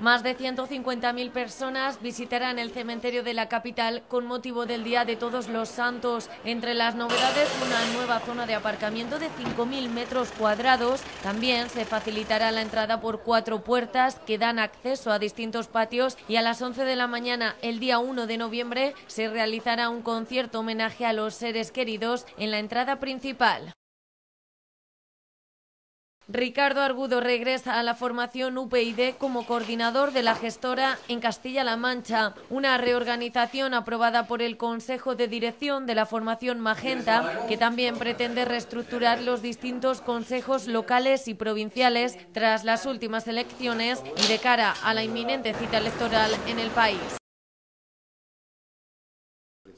Más de 150.000 personas visitarán el cementerio de la capital con motivo del Día de Todos los Santos. Entre las novedades, una nueva zona de aparcamiento de 5.000 metros cuadrados. También se facilitará la entrada por cuatro puertas que dan acceso a distintos patios y a las 11 de la mañana, el día 1 de noviembre, se realizará un concierto homenaje a los seres queridos en la entrada principal. Ricardo Argudo regresa a la formación UPyD como coordinador de la gestora en Castilla-La Mancha, una reorganización aprobada por el Consejo de Dirección de la formación Magenta, que también pretende reestructurar los distintos consejos locales y provinciales tras las últimas elecciones y de cara a la inminente cita electoral en el país.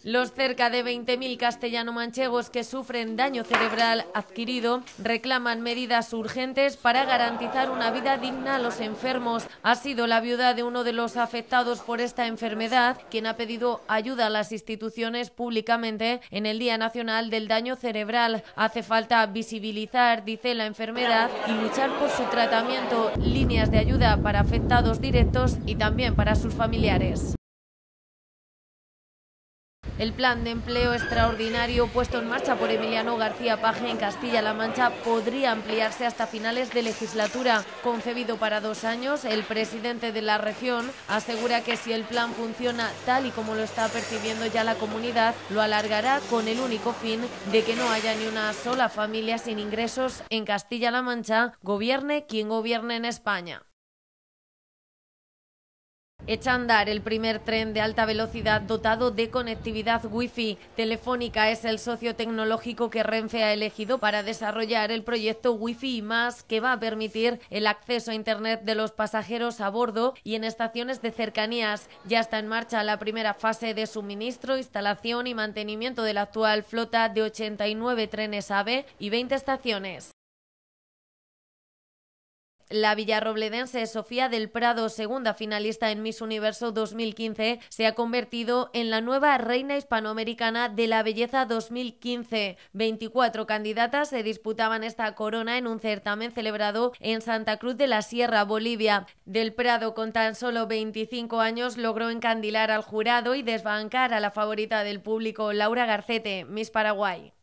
Los cerca de 20.000 castellano-manchegos que sufren daño cerebral adquirido reclaman medidas urgentes para garantizar una vida digna a los enfermos. Ha sido la viuda de uno de los afectados por esta enfermedad quien ha pedido ayuda a las instituciones públicamente en el Día Nacional del Daño Cerebral. Hace falta visibilizar, dice la enfermedad, y luchar por su tratamiento, líneas de ayuda para afectados directos y también para sus familiares. El plan de empleo extraordinario puesto en marcha por Emiliano García Paje en Castilla-La Mancha podría ampliarse hasta finales de legislatura. Concebido para dos años, el presidente de la región asegura que si el plan funciona tal y como lo está percibiendo ya la comunidad, lo alargará con el único fin de que no haya ni una sola familia sin ingresos en Castilla-La Mancha, gobierne quien gobierne en España. Echa a andar el primer tren de alta velocidad dotado de conectividad Wi-Fi. Telefónica es el socio tecnológico que Renfe ha elegido para desarrollar el proyecto Wi-Fi más que va a permitir el acceso a Internet de los pasajeros a bordo y en estaciones de cercanías. Ya está en marcha la primera fase de suministro, instalación y mantenimiento de la actual flota de 89 trenes AVE y 20 estaciones. La villarrobledense Sofía del Prado, segunda finalista en Miss Universo 2015, se ha convertido en la nueva reina hispanoamericana de la belleza 2015. 24 candidatas se disputaban esta corona en un certamen celebrado en Santa Cruz de la Sierra, Bolivia. Del Prado, con tan solo 25 años, logró encandilar al jurado y desbancar a la favorita del público, Laura Garcete, Miss Paraguay.